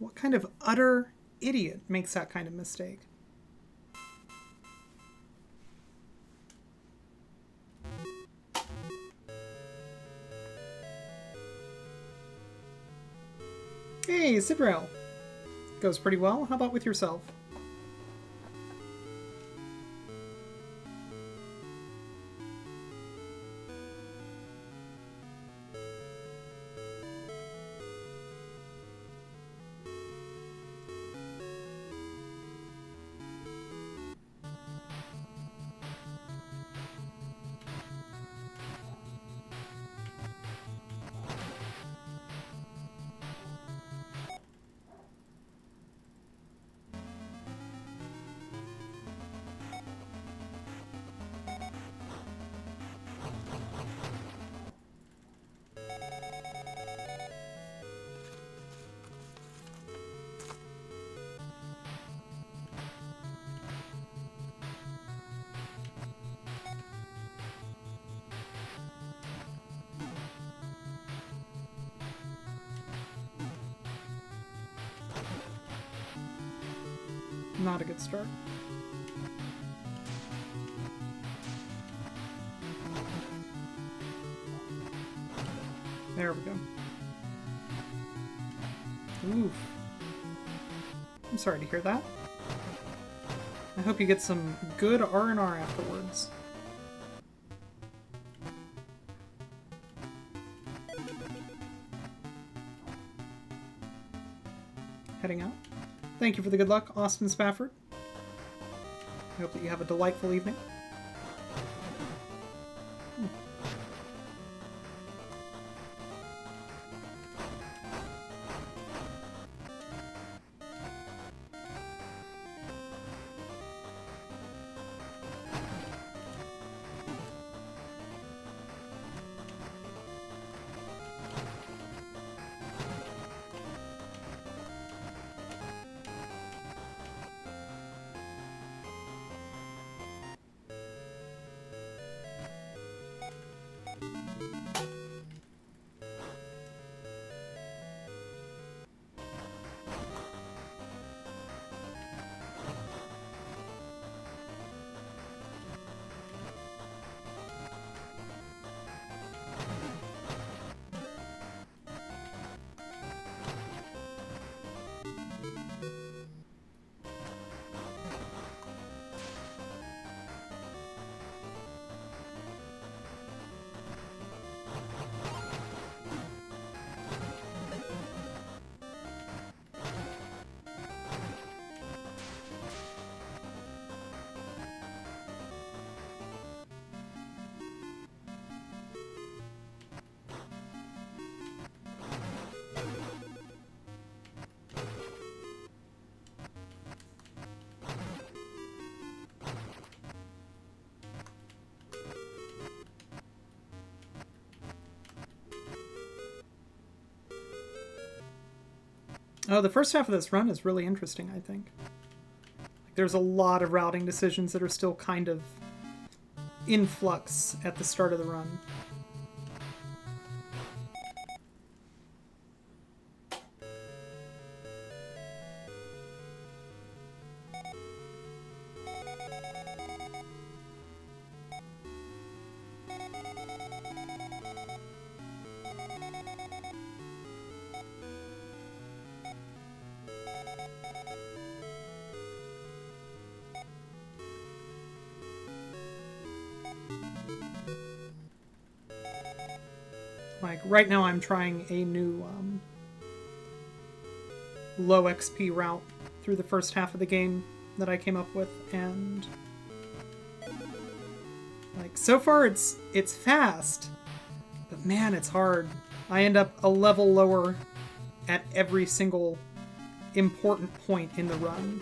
What kind of utter idiot makes that kind of mistake? Hey, Sidrail. Goes pretty well. How about with yourself? Sorry to hear that. I hope you get some good R&R afterwards. Heading out. Thank you for the good luck, Austin Spafford. I hope that you have a delightful evening. Oh, the first half of this run is really interesting, I think. There's a lot of routing decisions that are still kind of in flux at the start of the run. Right now I'm trying a new um, low XP route through the first half of the game that I came up with, and like so far it's it's fast, but man, it's hard. I end up a level lower at every single important point in the run.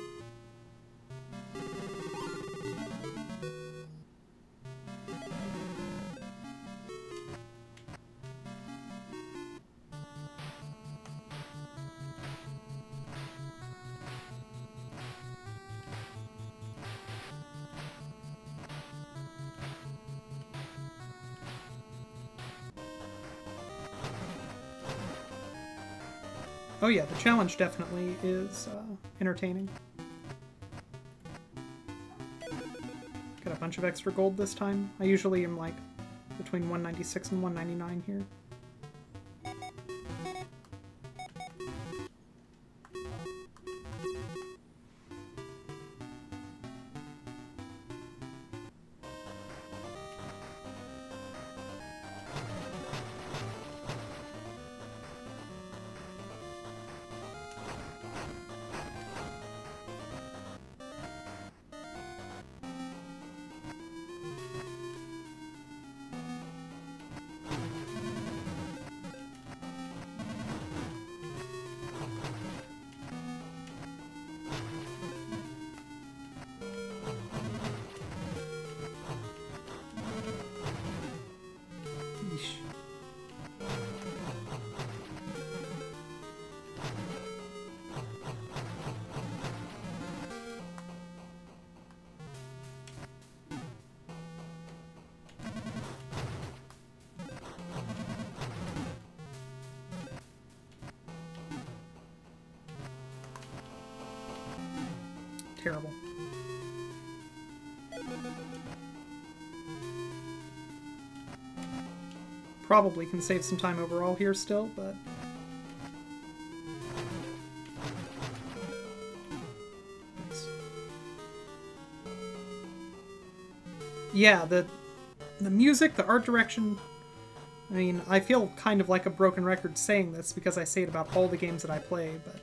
Challenge definitely is uh, entertaining. Got a bunch of extra gold this time. I usually am like between 196 and 199 here. Probably can save some time overall here still, but... Nice. Yeah, the the music, the art direction. I mean, I feel kind of like a broken record saying this because I say it about all the games that I play, but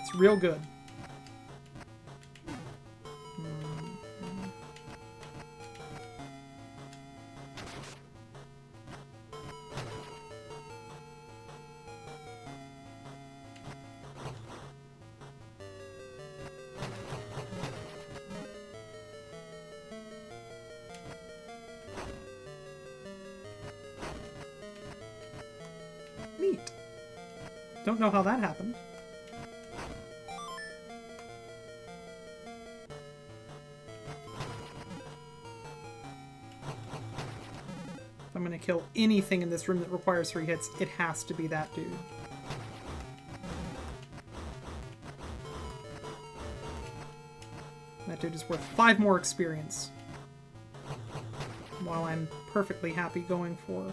it's real good. Anything in this room that requires three hits, it has to be that dude. That dude is worth five more experience. While I'm perfectly happy going for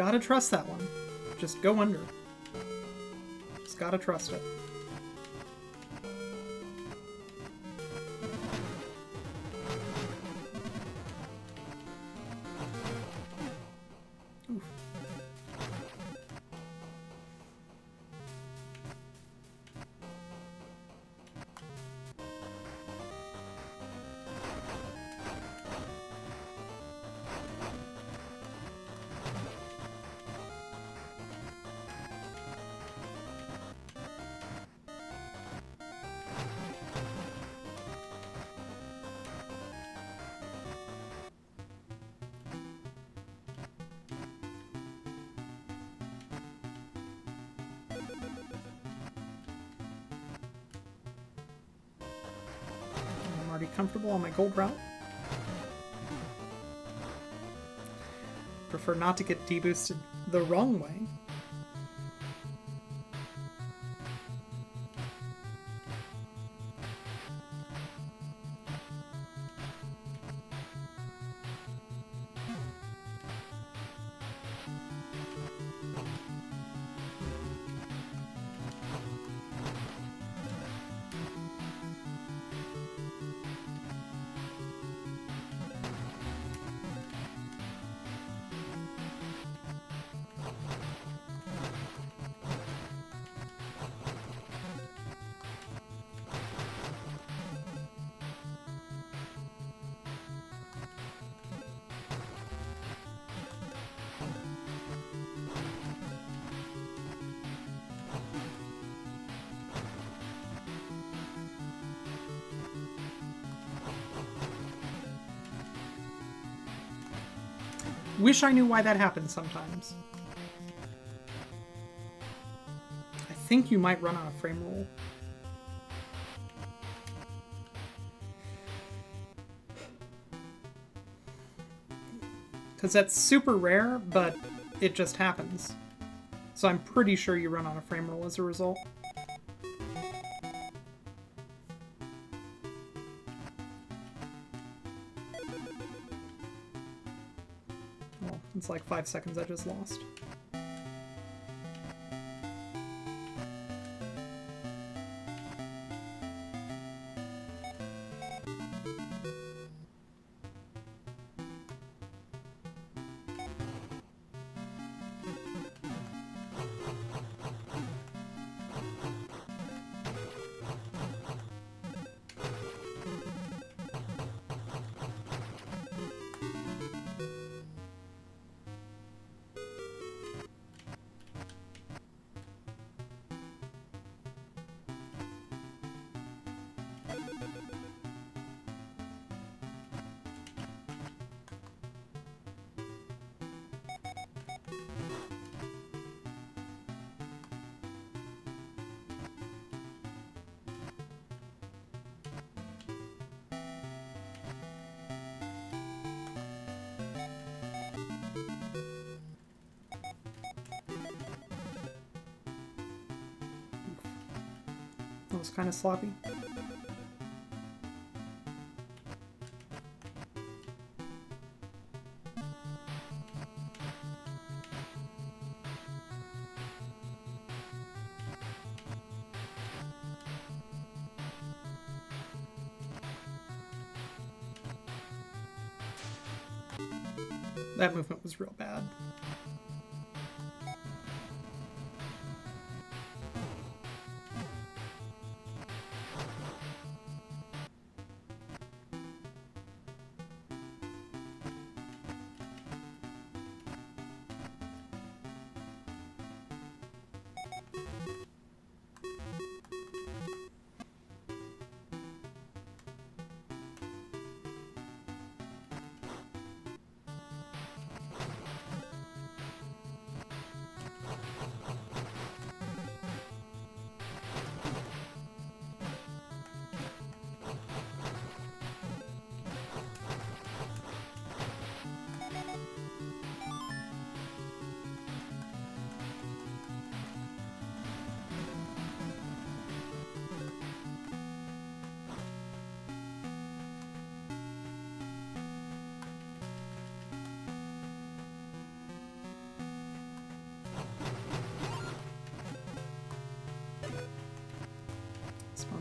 gotta trust that one. Just go under. Just gotta trust it. Route. Prefer not to get deboosted the wrong way. I wish I knew why that happens sometimes. I think you might run on a frame rule. Because that's super rare, but it just happens. So I'm pretty sure you run on a frame rule as a result. Five seconds I just lost. Was kind of sloppy. That movement was real bad.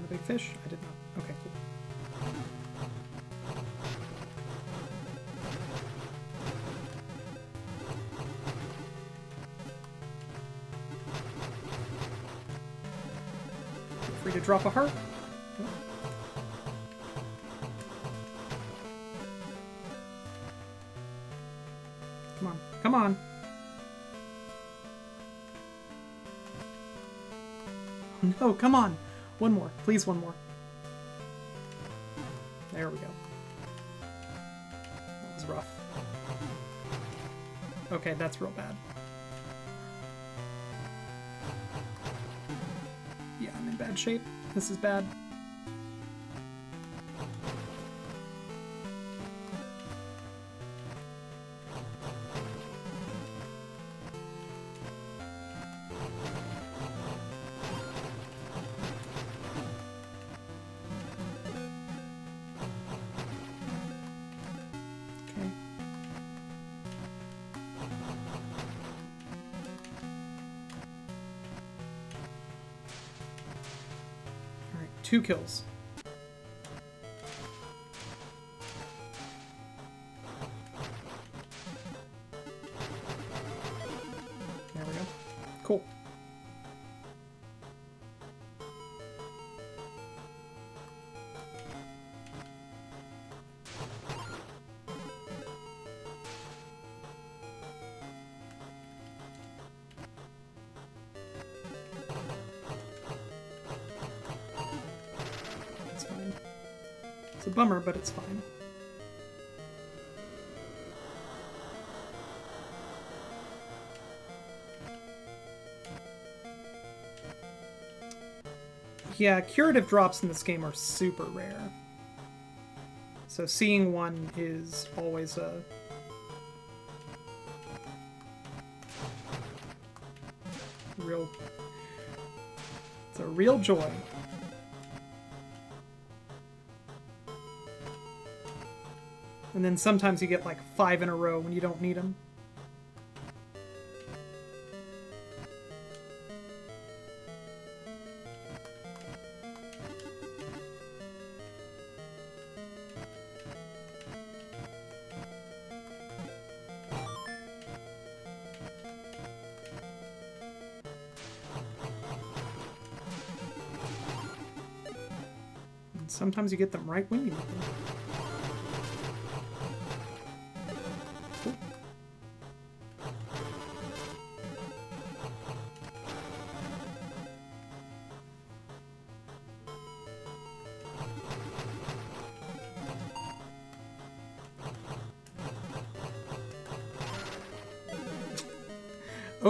Big fish? I did not. Okay, cool. Free to drop a heart. Come on, come on. No, come on. One more. Please, one more. There we go. That was rough. Okay, that's real bad. Yeah, I'm in bad shape. This is bad. Two kills. Bummer, but it's fine. Yeah, curative drops in this game are super rare. So seeing one is always a real it's a real joy. And then sometimes you get like five in a row when you don't need them. Sometimes you get them right when you need them.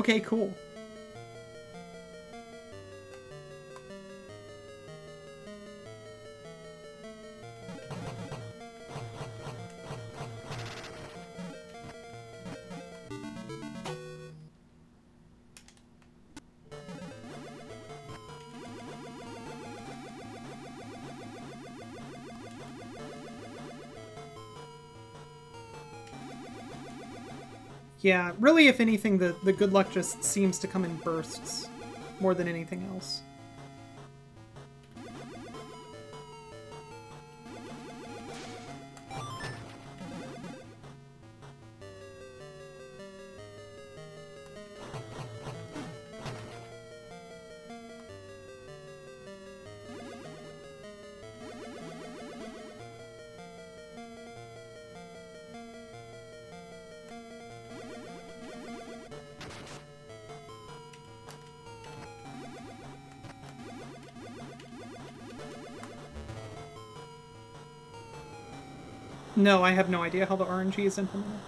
Okay, cool. Yeah, really, if anything, the, the good luck just seems to come in bursts more than anything else. No, I have no idea how the RNG is implemented.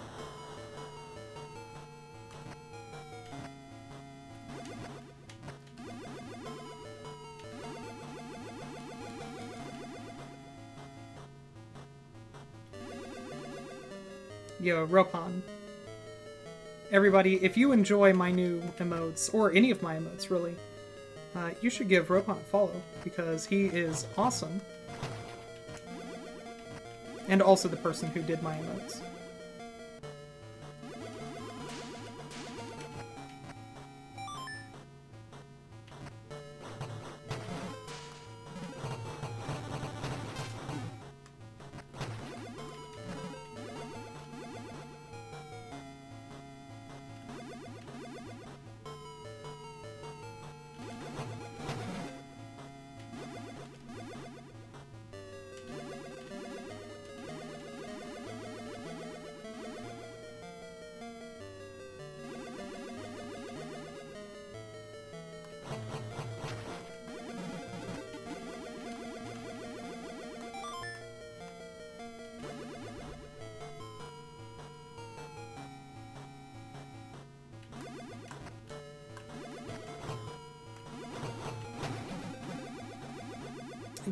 Yo, Ropon. Everybody, if you enjoy my new emotes, or any of my emotes, really, uh, you should give Ropon a follow, because he is awesome. And also the person who did my emotes.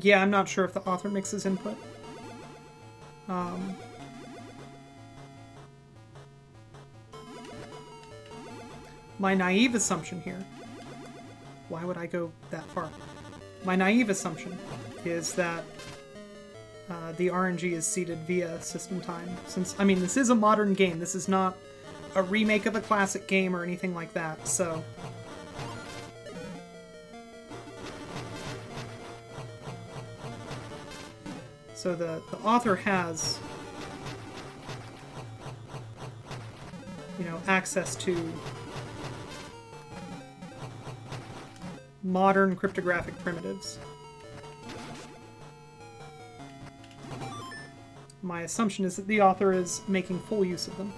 Yeah, I'm not sure if the author mixes input. Um, my naive assumption here. Why would I go that far? My naive assumption is that uh, the RNG is seeded via system time. Since, I mean, this is a modern game. This is not a remake of a classic game or anything like that, so... So the, the author has, you know, access to modern cryptographic primitives. My assumption is that the author is making full use of them.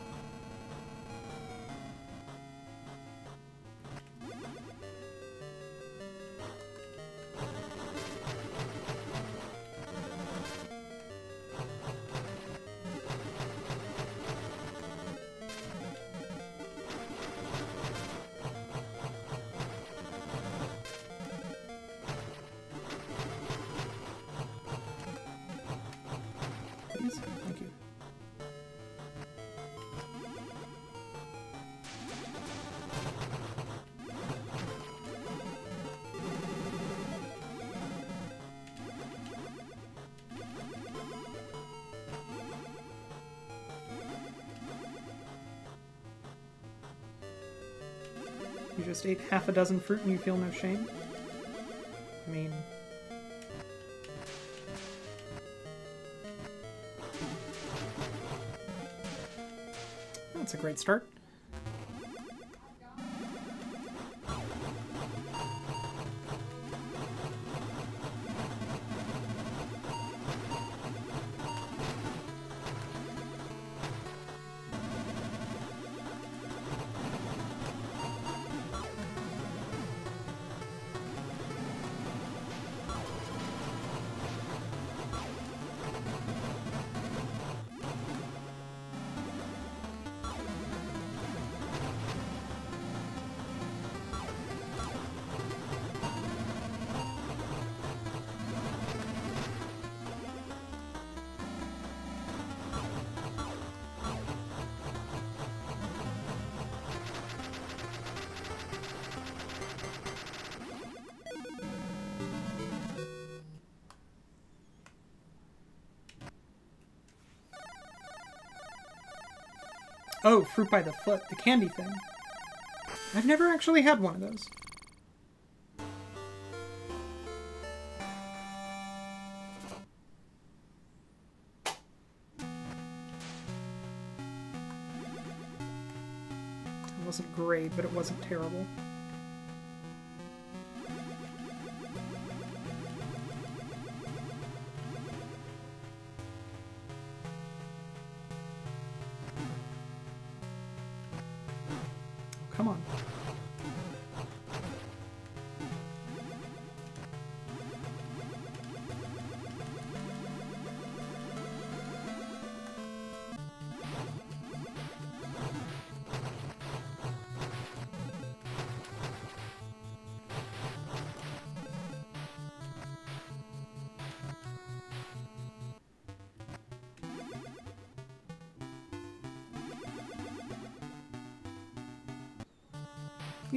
You just ate half a dozen fruit and you feel no shame? I mean, that's a great start. Oh, fruit by the foot, the candy thing. I've never actually had one of those. It wasn't great, but it wasn't terrible.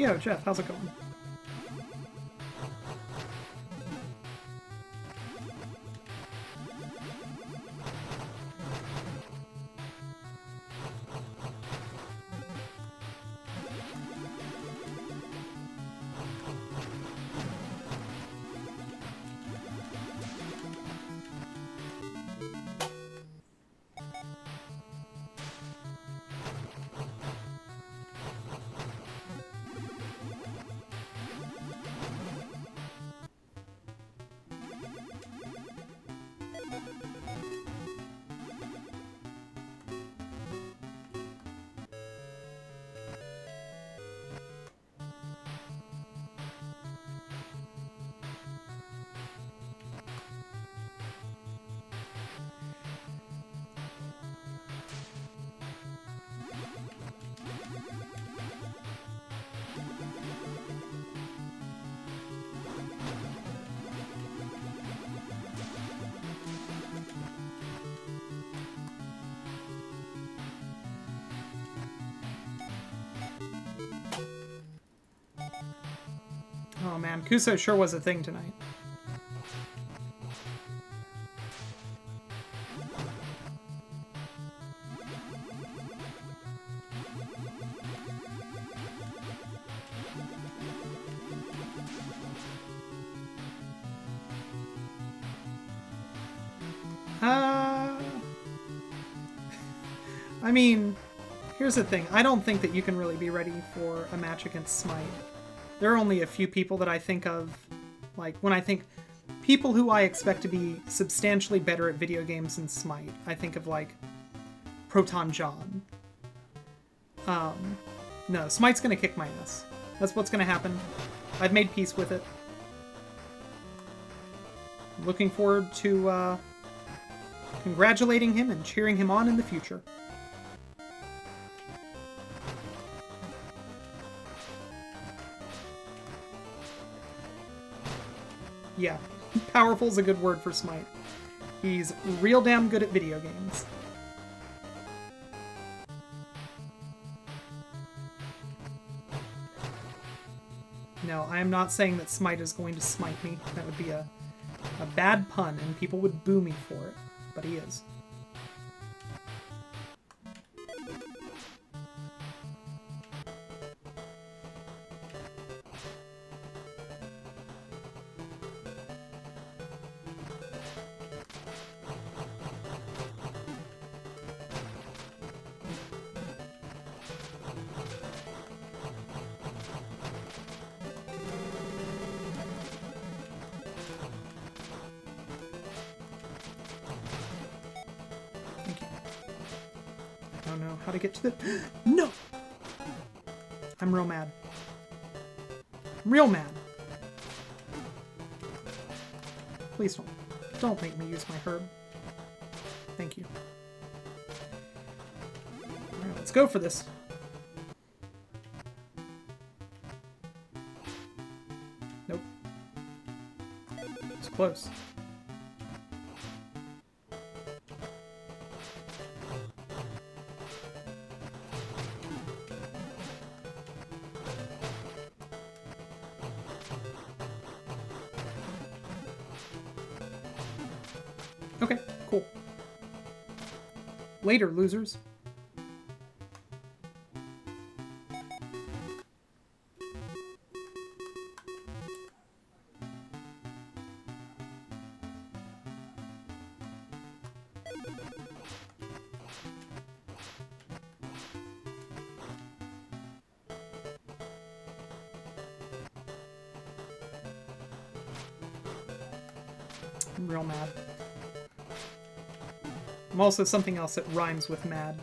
Yo, Jeff, how's it going? Oh man, Kuso sure was a thing tonight. Uh, I mean, here's the thing. I don't think that you can really be ready for a match against Smite. There are only a few people that I think of, like, when I think people who I expect to be substantially better at video games than Smite, I think of, like, ProtonJon. Um, no, Smite's gonna kick my ass. That's what's gonna happen. I've made peace with it. Looking forward to, uh, congratulating him and cheering him on in the future. Yeah, powerful is a good word for Smite. He's real damn good at video games. No, I am not saying that Smite is going to smite me. That would be a, a bad pun, and people would boo me for it. But he is. Real mad. Please don't. Don't make me use my herb. Thank you. Alright, let's go for this. Nope. It's close. Later, losers. Real mad. I'm also something else that rhymes with mad.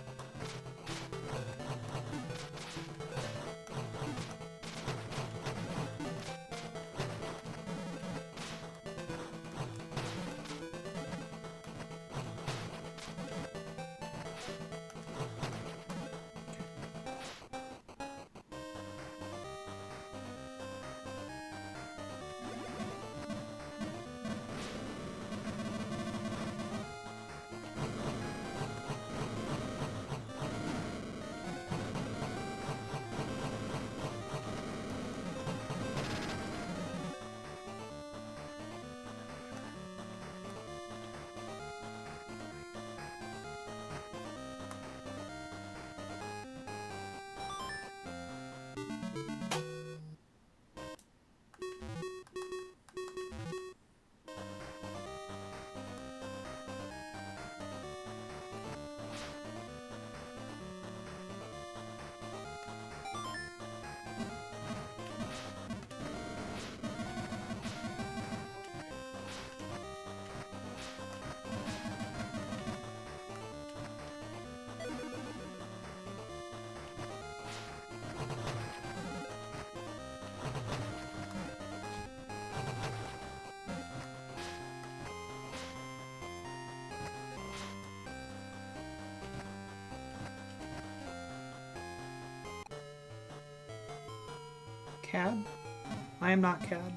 I am not Cad.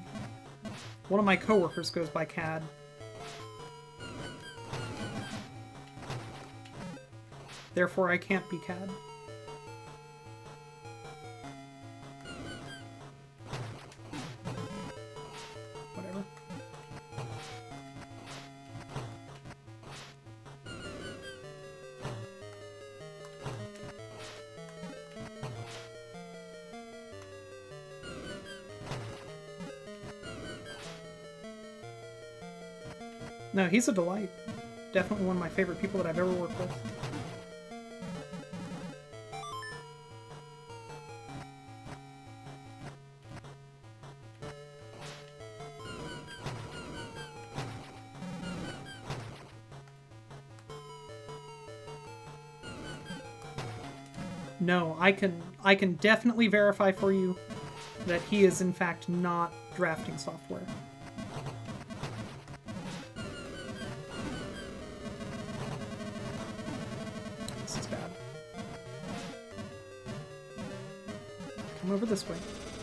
One of my coworkers goes by Cad. Therefore, I can't be Cad. He's a delight. Definitely one of my favorite people that I've ever worked with. No, I can I can definitely verify for you that he is in fact not drafting software. Come over this way.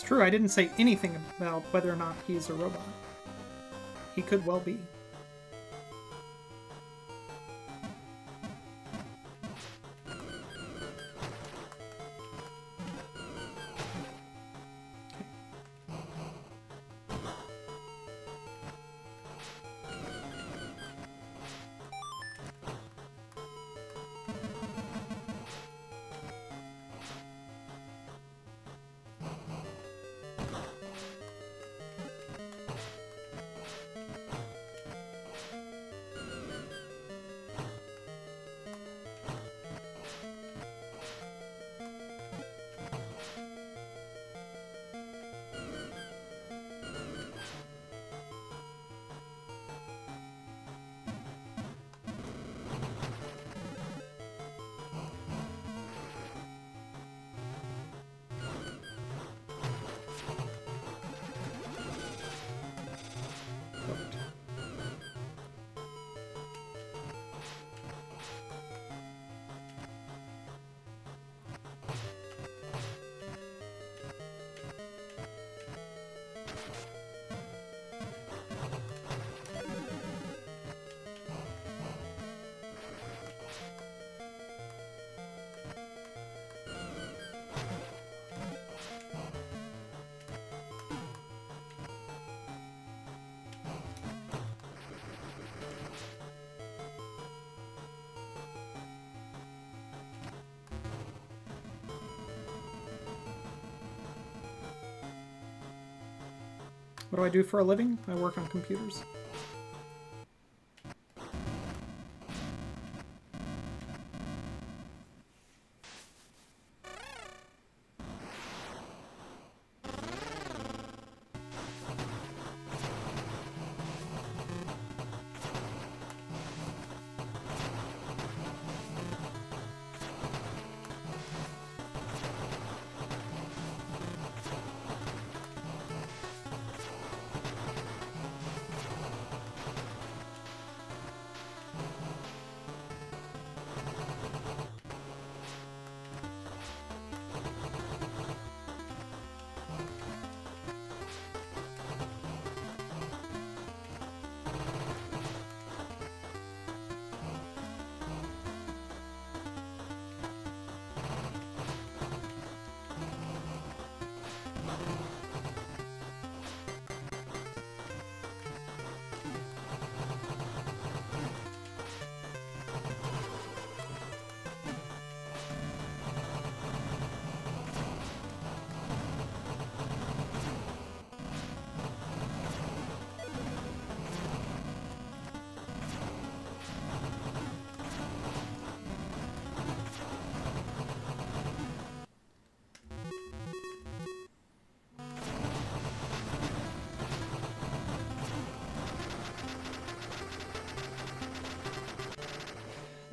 It's true, I didn't say anything about whether or not he's a robot. He could well be. What do I do for a living? I work on computers.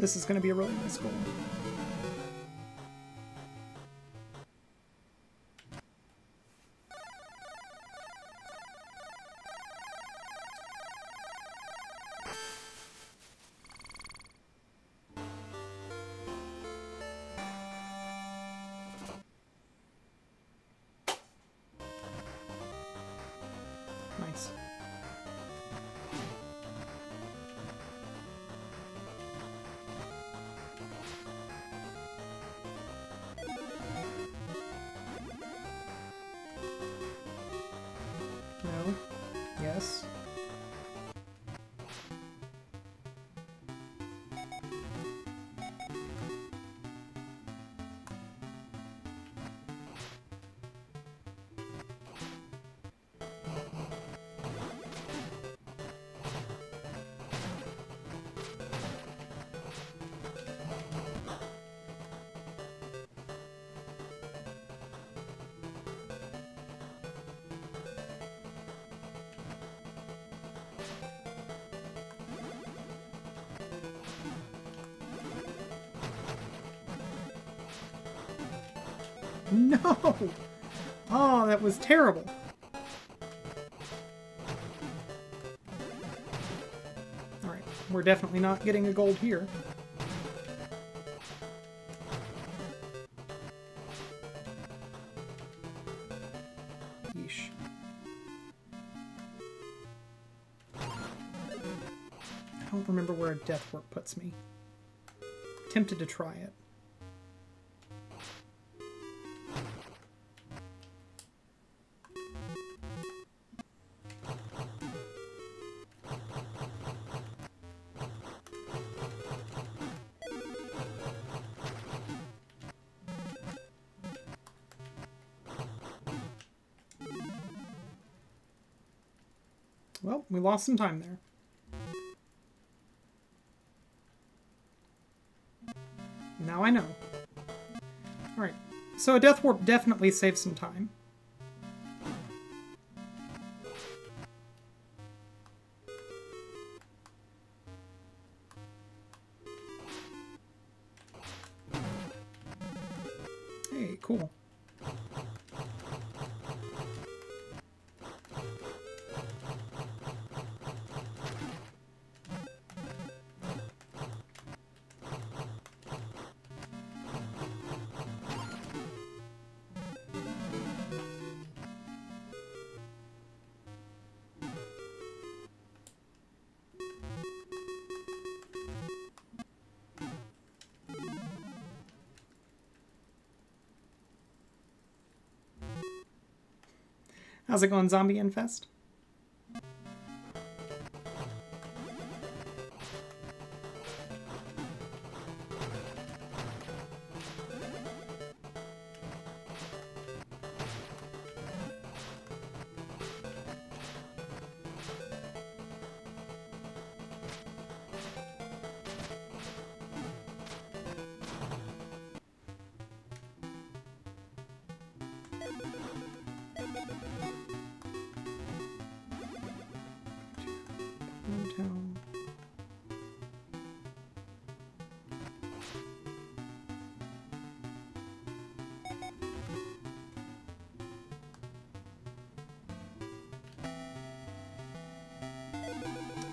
This is going to be a really nice goal. No! Oh, that was terrible. Alright, we're definitely not getting a gold here. Yeesh. I don't remember where a death warp puts me. Tempted to try it. Lost some time there. Now I know. Alright, so a death warp definitely saves some time. How's it going, Zombie Infest?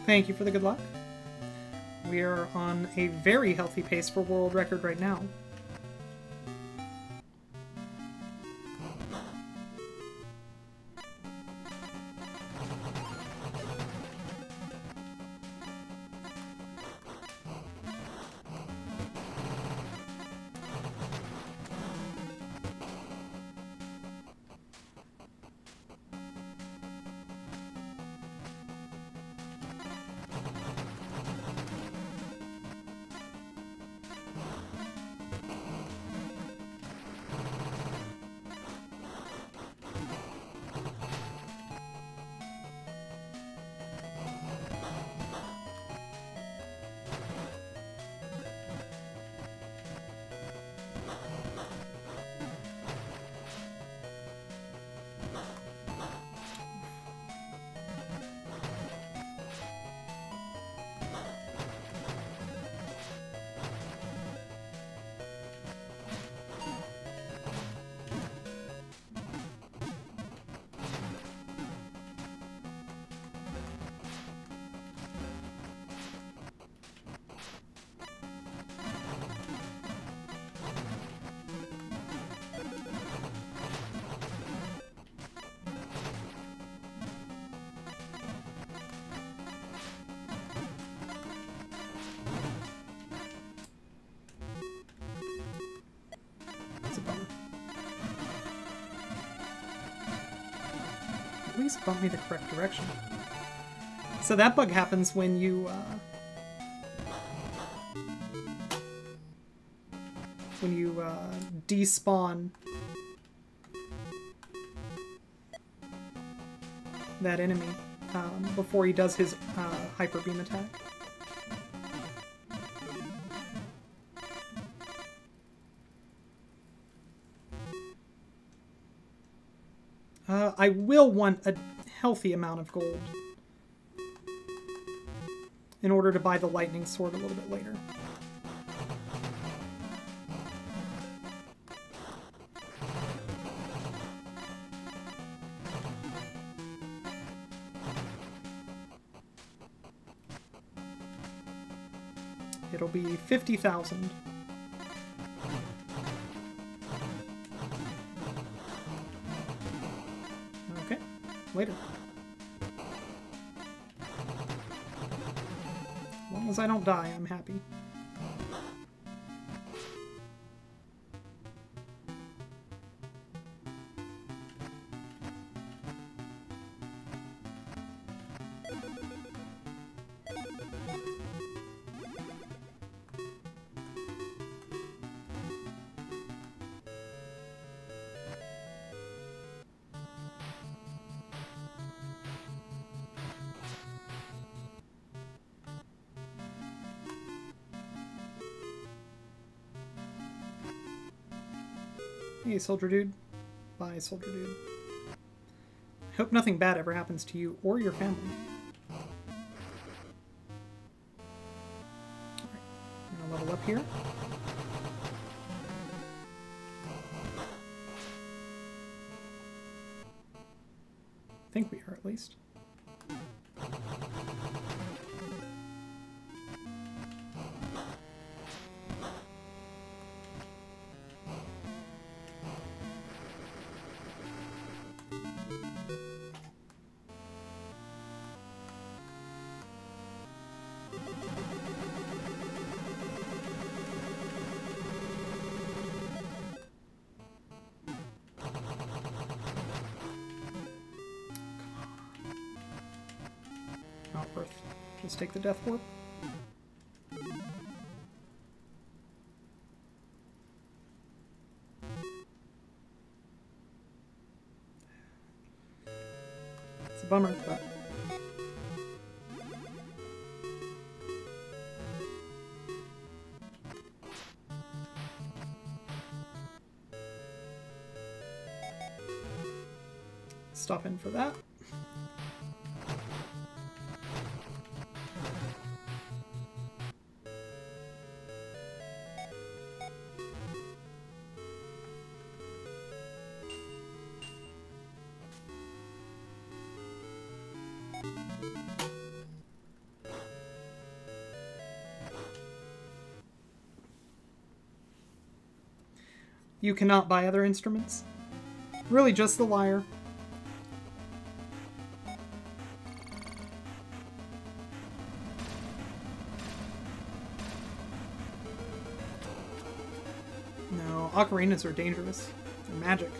Thank you for the good luck. We are on a very healthy pace for world record right now. Bump me the correct direction. So that bug happens when you, uh, when you, uh, despawn that enemy, um, before he does his, uh, hyper beam attack. Uh, I will want a healthy amount of gold in order to buy the lightning sword a little bit later. It'll be 50,000. I don't die, I'm happy. Hey, soldier dude. Bye, soldier dude. I hope nothing bad ever happens to you or your family. Alright. I'm gonna level up here. Death warp. It's a bummer, but stop in for that. You cannot buy other instruments. Really, just the lyre. No, ocarinas are dangerous. They're magic.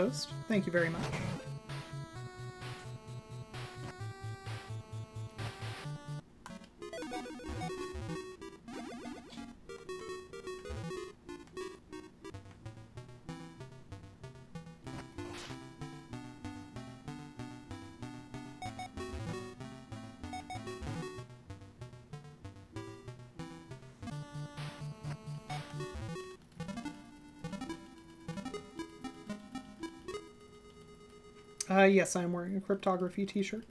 Host. Thank you very much. Uh, yes, I'm wearing a cryptography t-shirt.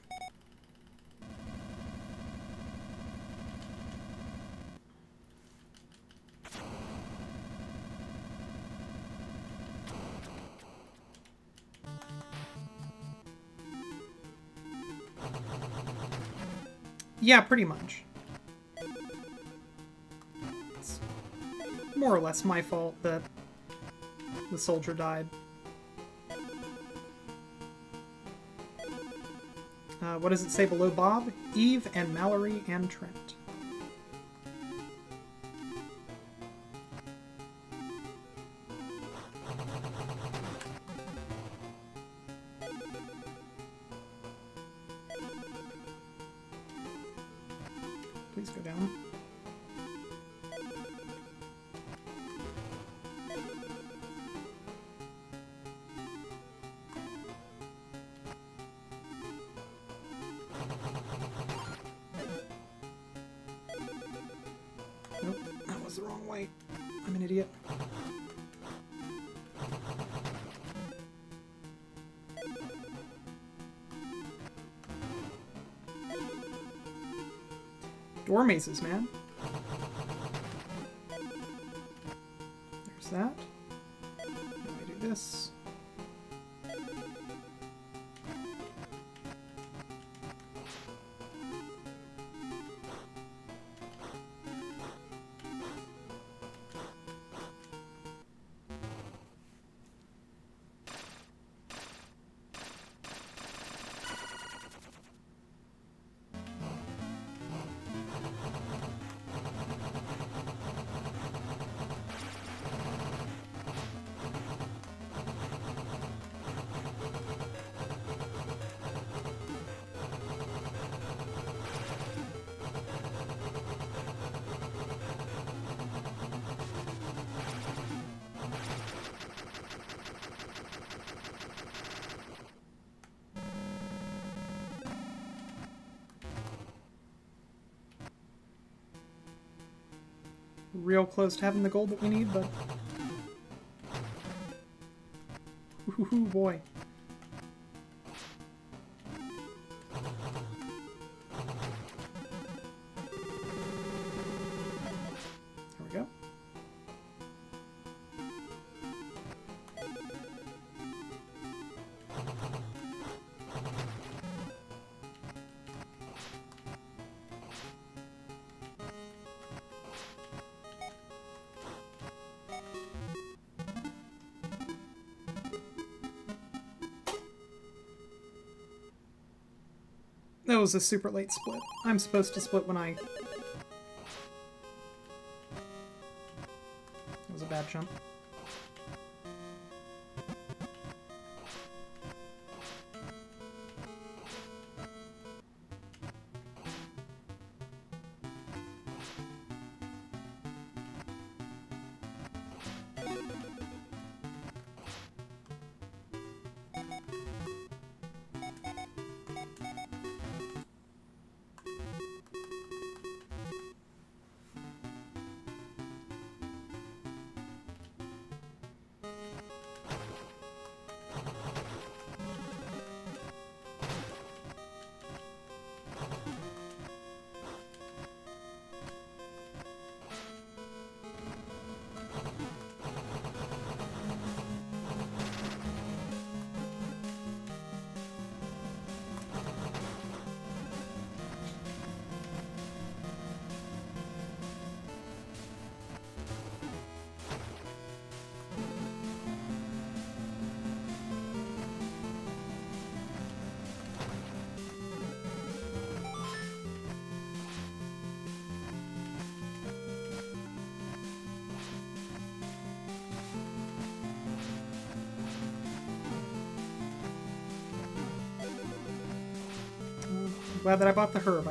Yeah, pretty much. It's more or less my fault that the soldier died. What does it say below Bob? Eve and Mallory and Trent. Door mazes, man. Real close to having the gold that we need, but... Ooh, boy. That was a super late split. I'm supposed to split when I... That was a bad jump. Glad that I bought the herb,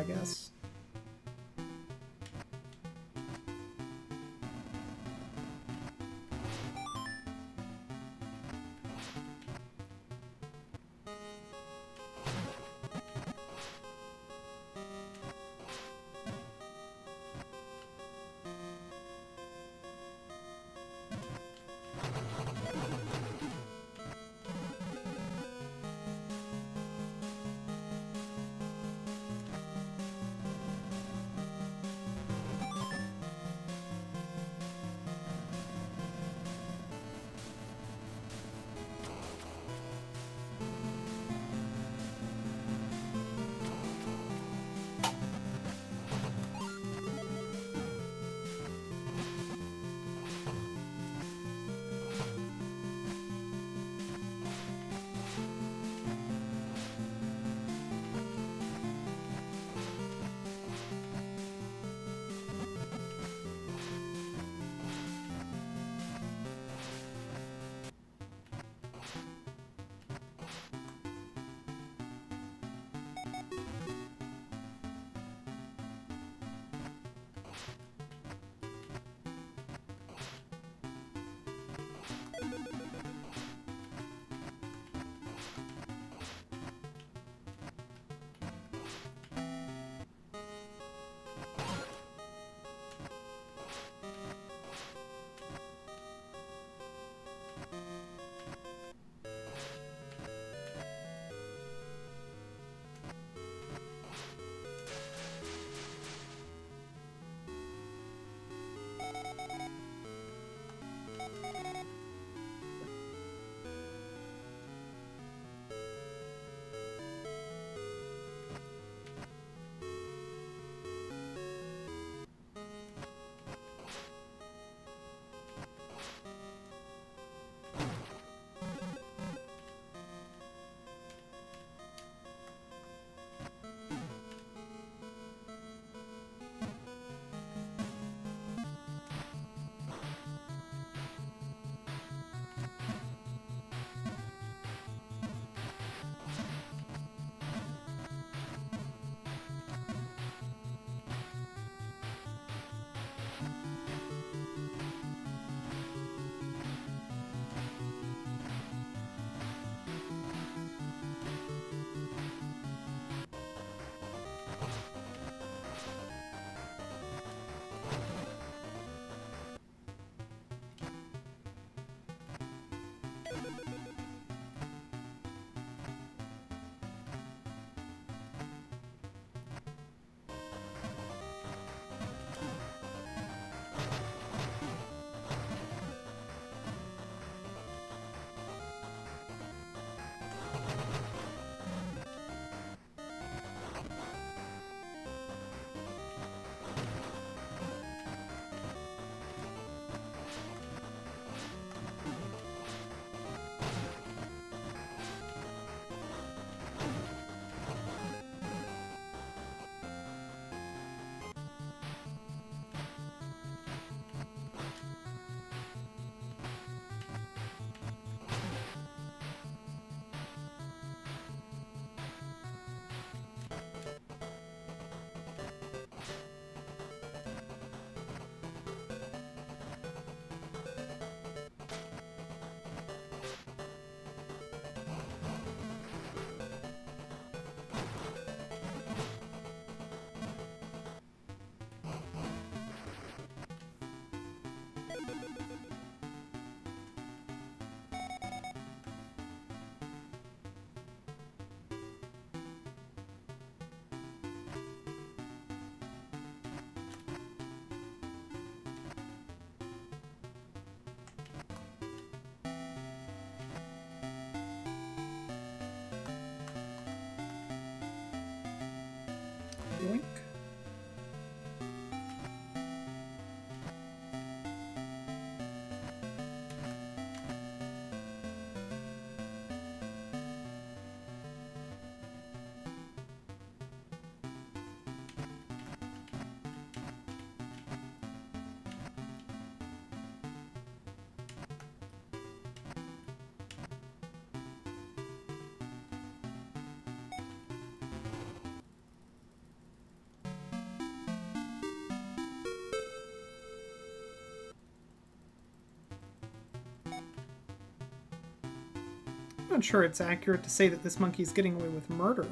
I'm not sure it's accurate to say that this monkey is getting away with murder.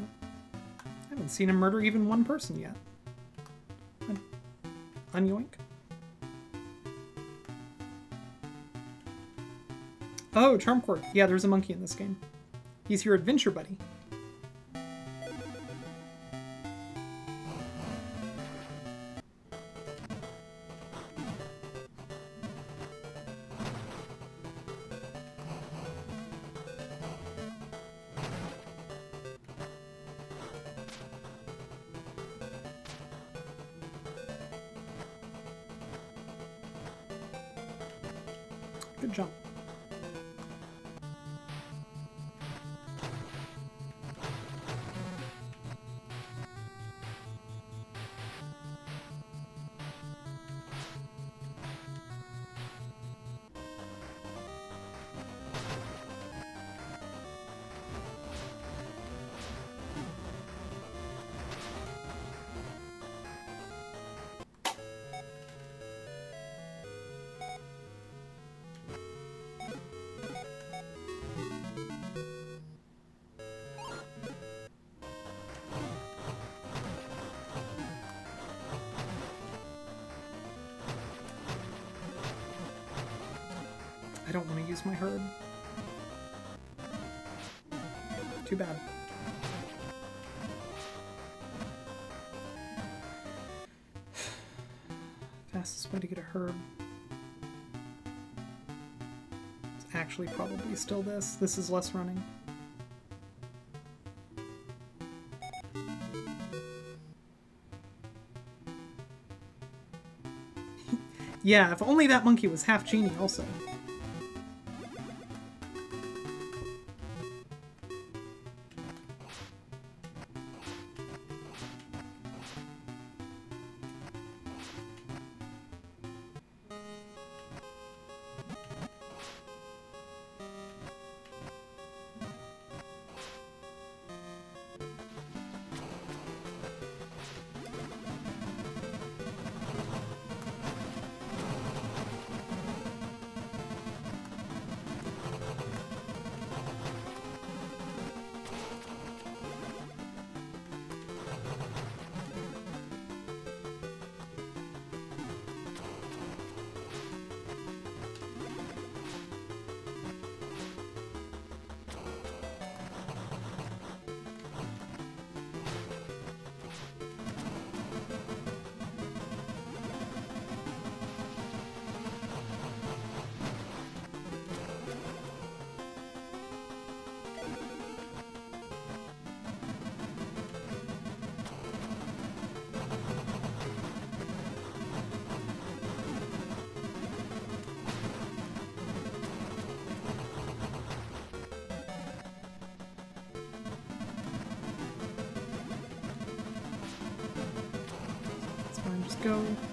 I haven't seen him murder even one person yet. Un- Unyoink. Oh, Charm Court. Yeah, there's a monkey in this game. He's your adventure buddy. Actually probably still this. This is less running. yeah, if only that monkey was half genie also. Go.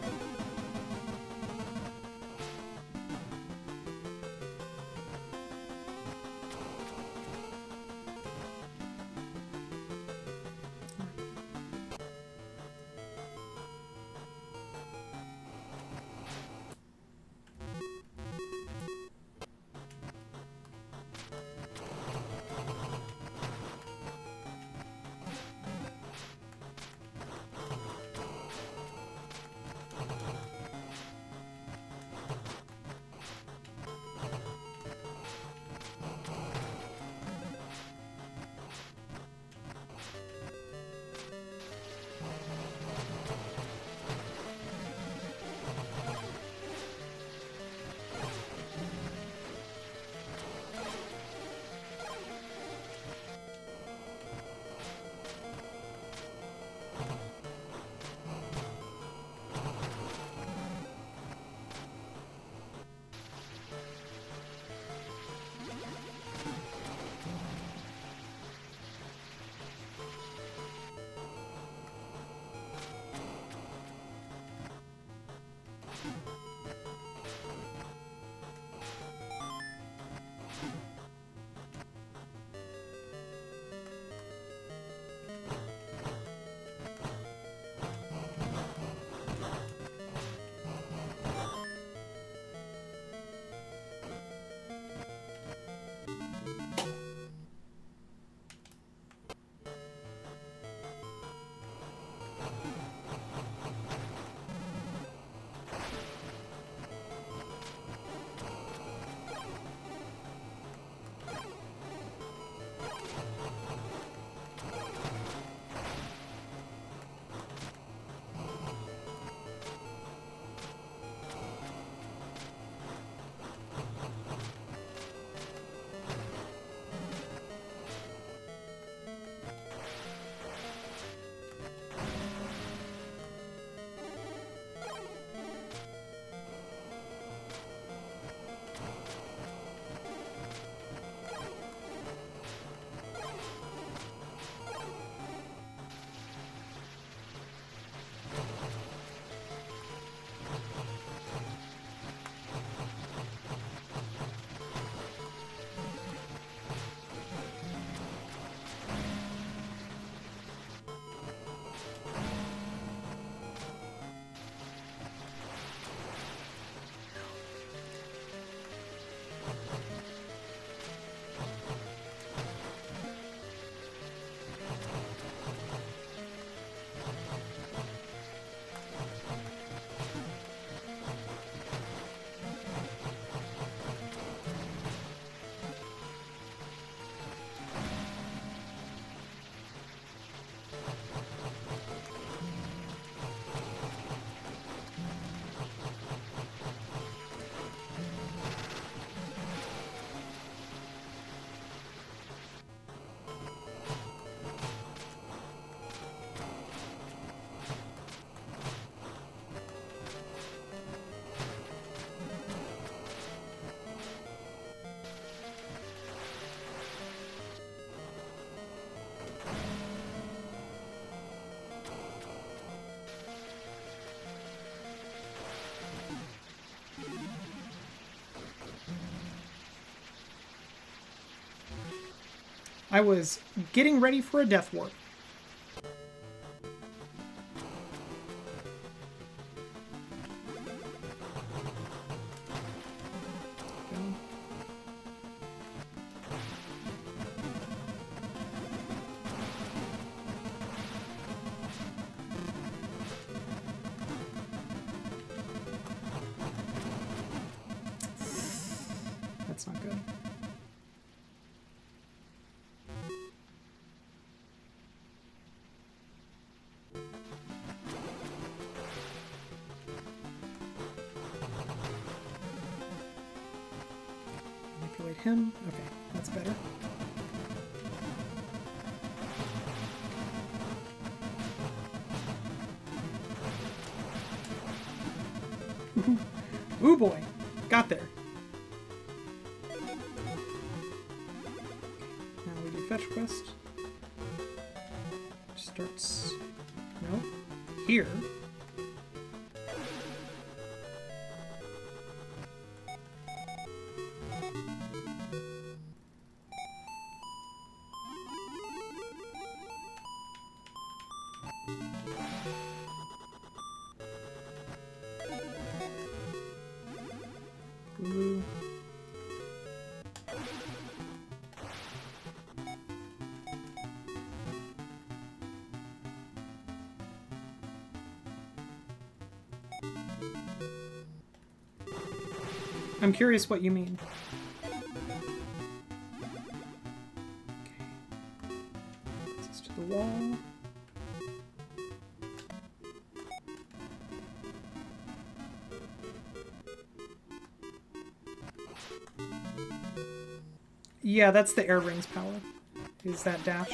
I was getting ready for a death warp. I'm curious what you mean. Okay. Puts us to the wall. Yeah, that's the air rings power. Is that dash?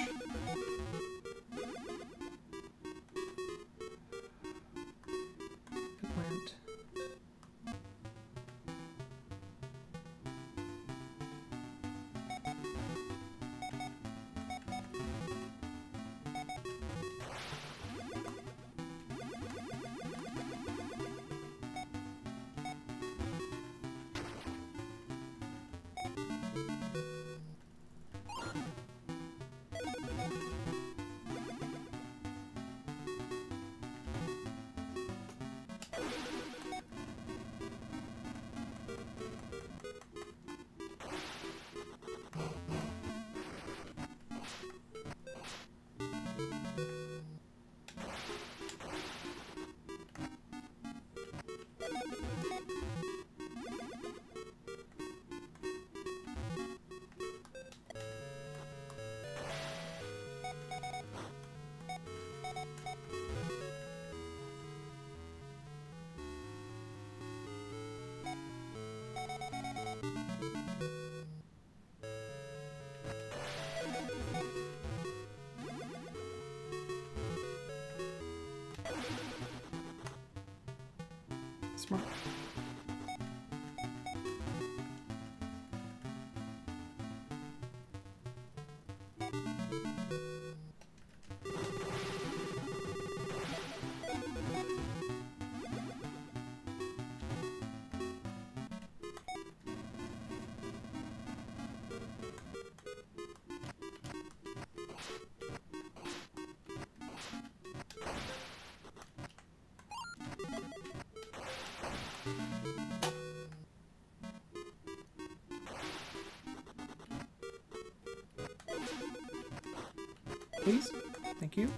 You.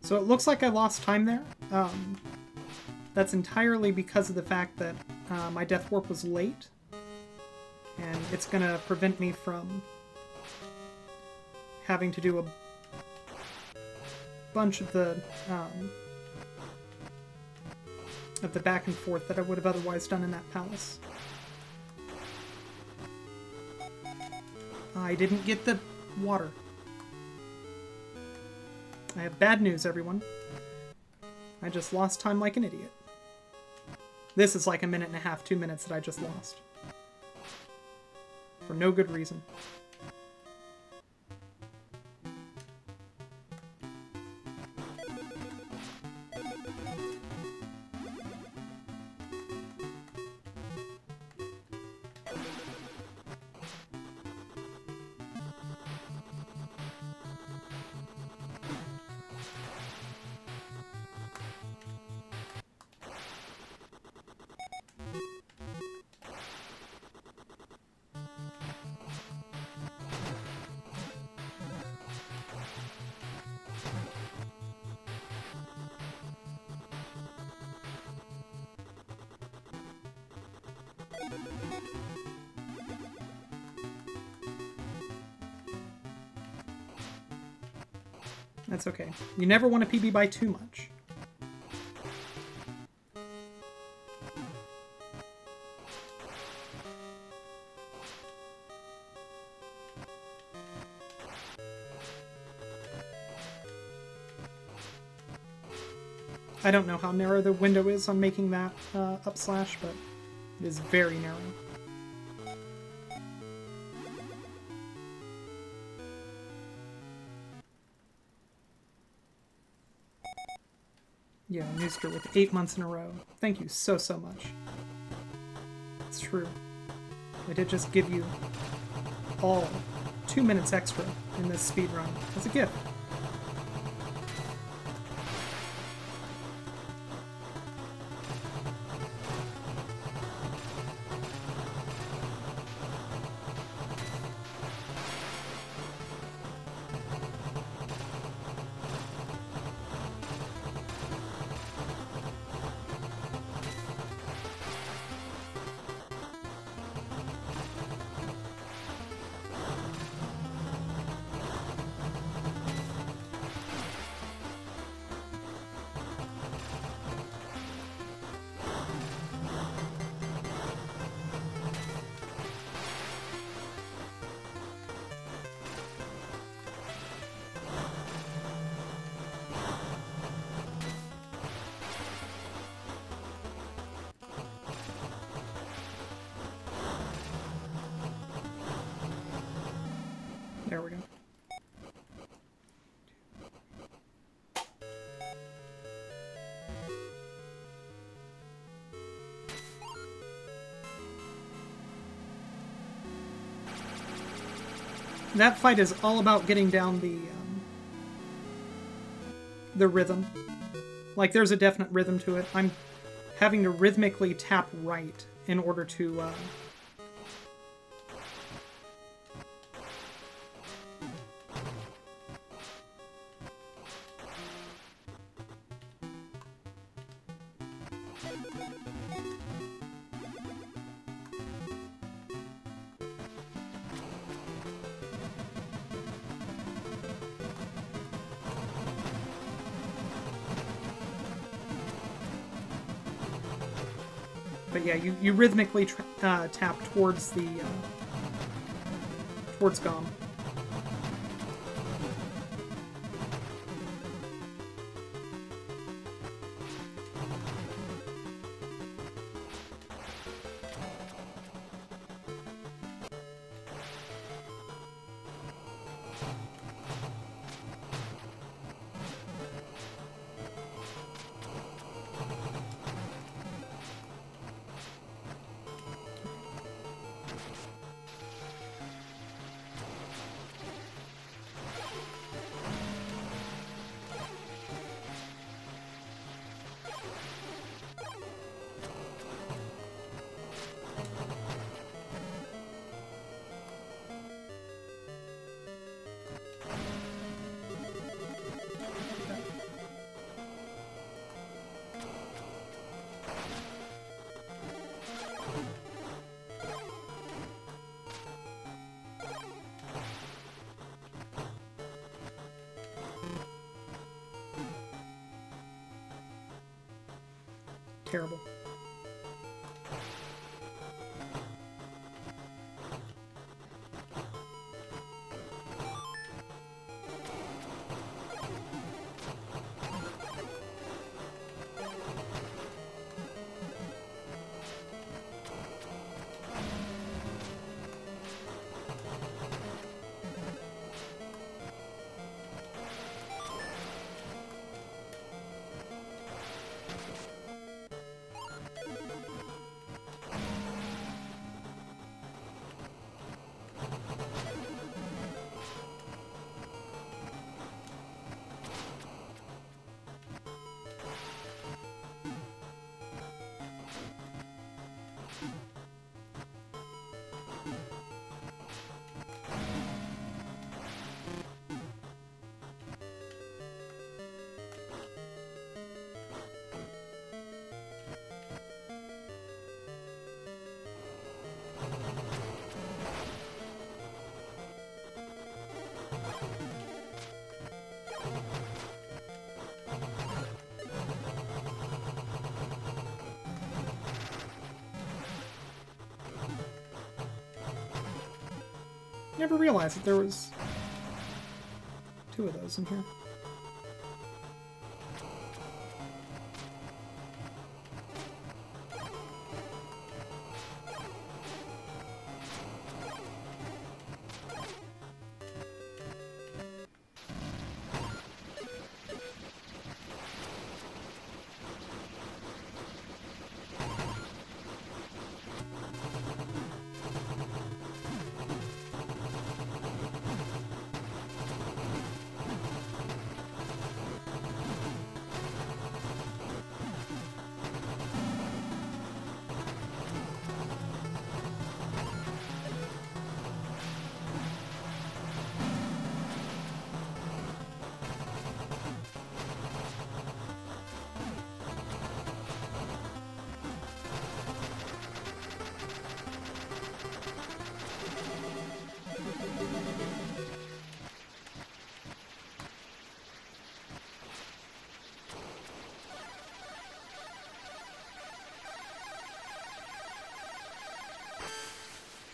So it looks like I lost time there. Um, that's entirely because of the fact that uh, my death warp was late. And it's going to prevent me from having to do a bunch of the um, of the back and forth that I would have otherwise done in that palace. I didn't get the water. I have bad news, everyone. I just lost time like an idiot. This is like a minute and a half, two minutes that I just lost. For no good reason. That's okay. You never want to PB by too much. I don't know how narrow the window is on making that uh, up slash, but it is very narrow. Yeah, Nooster with eight months in a row. Thank you so, so much. It's true. I did just give you all two minutes extra in this speed run as a gift. That fight is all about getting down the um, the rhythm. Like there's a definite rhythm to it. I'm having to rhythmically tap right in order to uh, you, you rhythmically uh, tap towards the uh, towards Gom. Terrible. Never realized that there was two of those in here.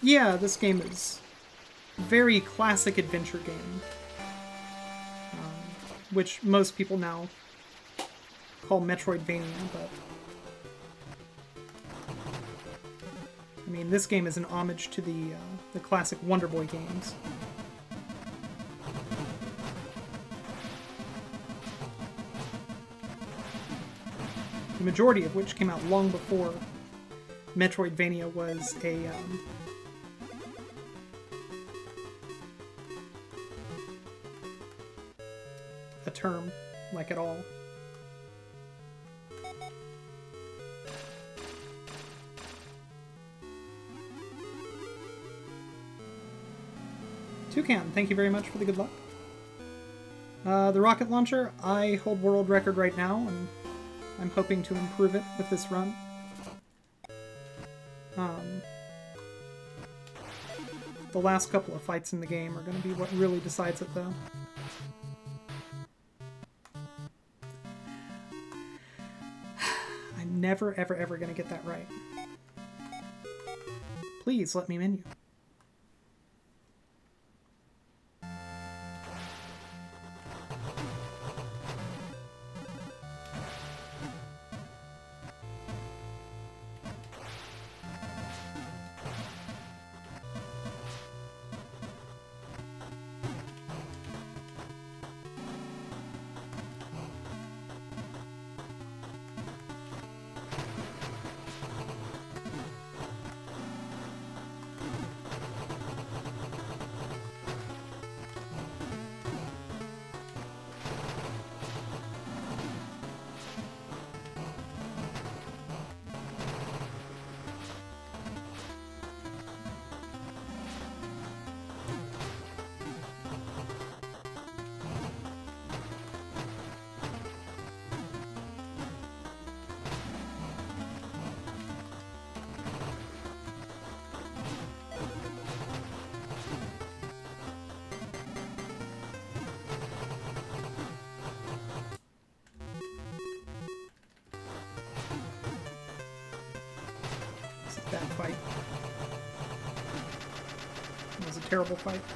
Yeah, this game is very classic adventure game, um, which most people now call Metroidvania, but I mean, this game is an homage to the uh, the classic Wonder Boy games. The majority of which came out long before Metroidvania was a um, at all. Toucan, thank you very much for the good luck. Uh, the rocket launcher, I hold world record right now, and I'm hoping to improve it with this run. Um, the last couple of fights in the game are going to be what really decides it, though. Never, ever, ever going to get that right. Please let me menu. Terrible fight.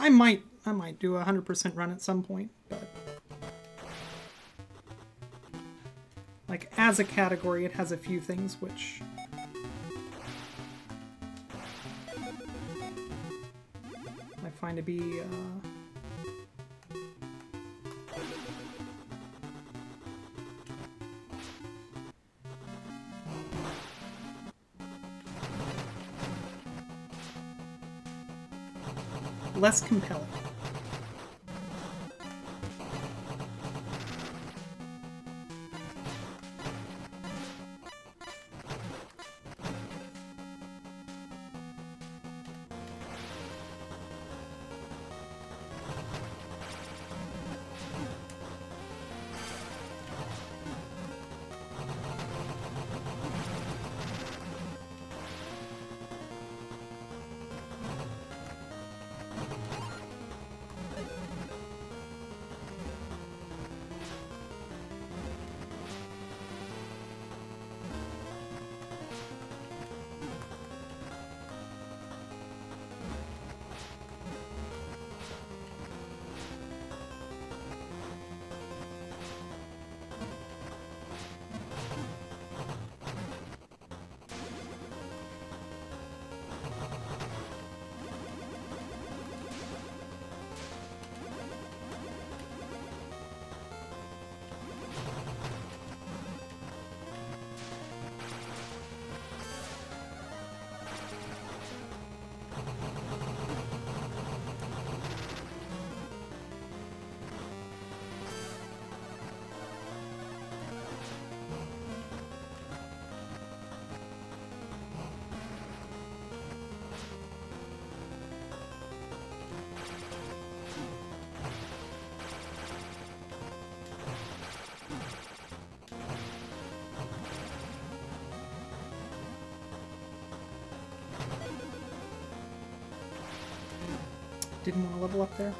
I might I might do a hundred percent run at some point, but like as a category, it has a few things which I find to be. Uh, less compelling. Didn't want to level up there.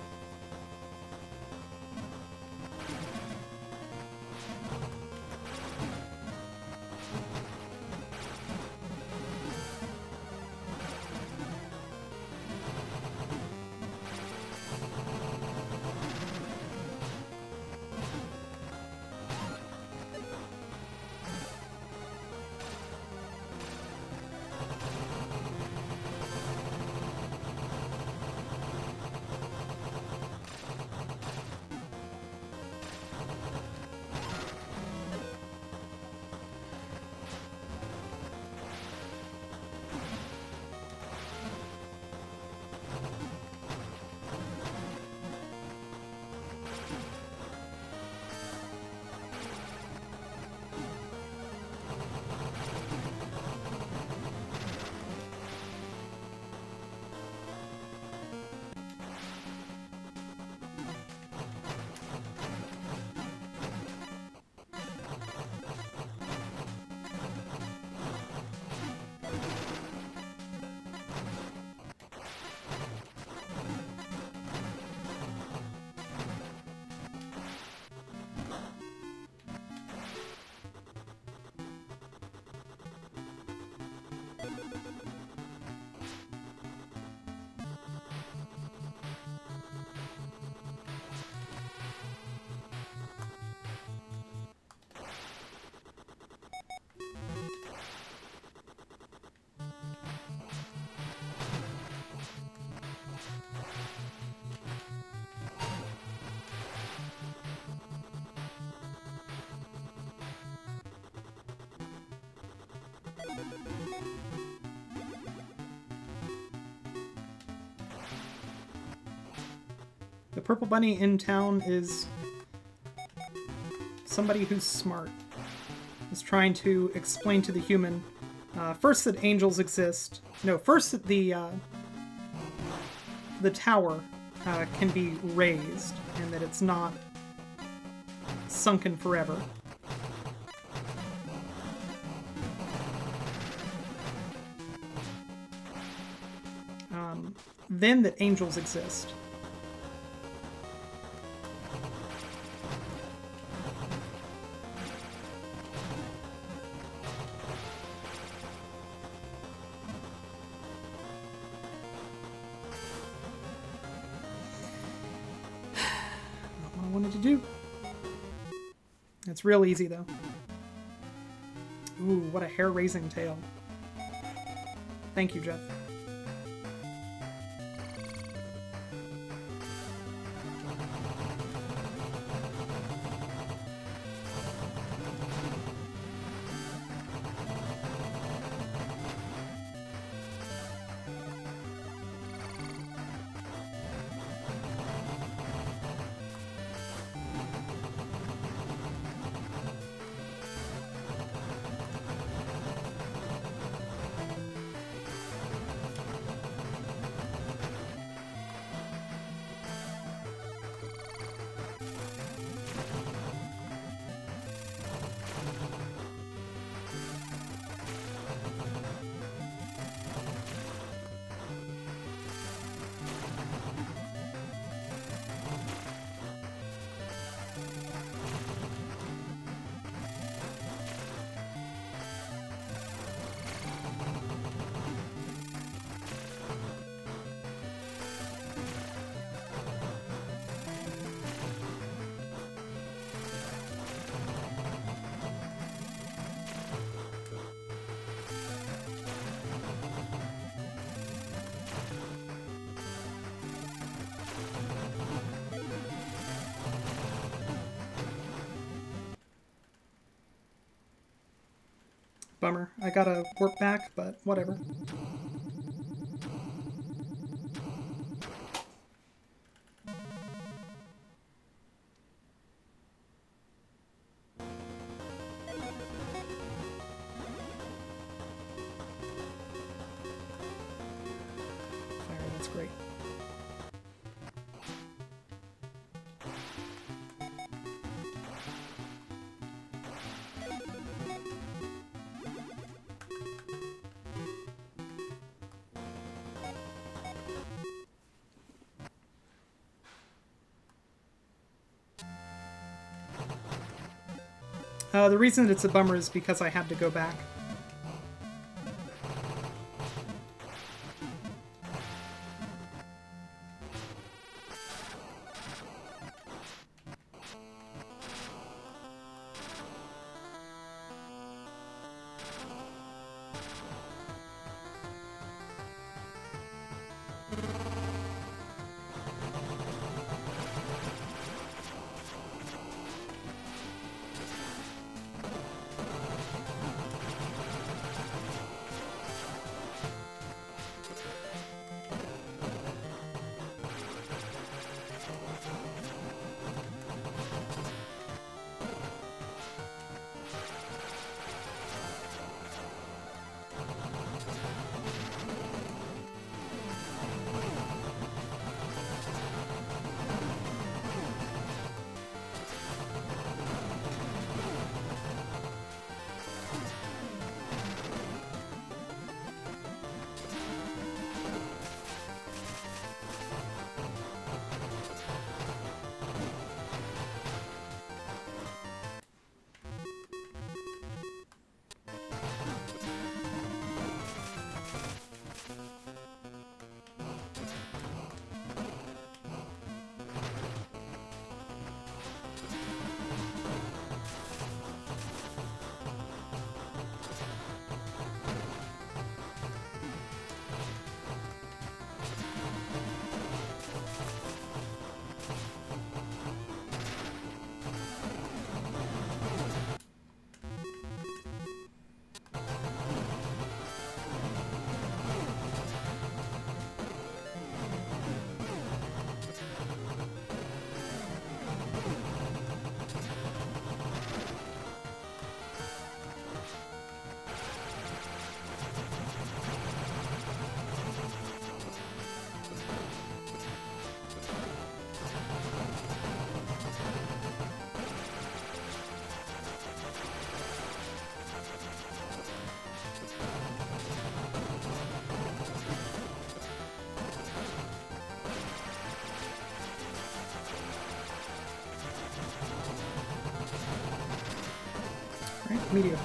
Purple bunny in town is somebody who's smart. Is trying to explain to the human uh, first that angels exist. No, first that the uh, the tower uh, can be raised and that it's not sunken forever. Um, then that angels exist. It's real easy, though. Ooh, what a hair-raising tail. Thank you, Jeff. I gotta work back, but whatever. Uh, the reason it's a bummer is because I had to go back.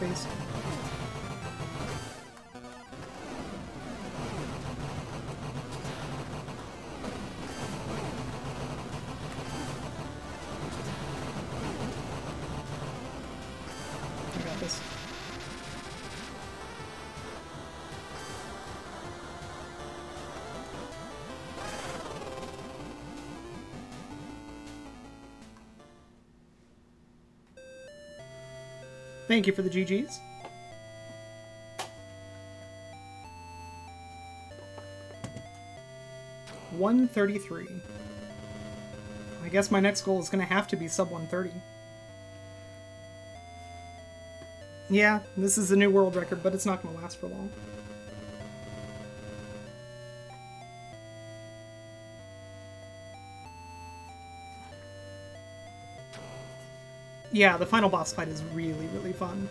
Right? Thank you for the GGs. One thirty-three. I guess my next goal is going to have to be sub 130. Yeah, this is a new world record, but it's not going to last for long. Yeah, the final boss fight is really, really fun.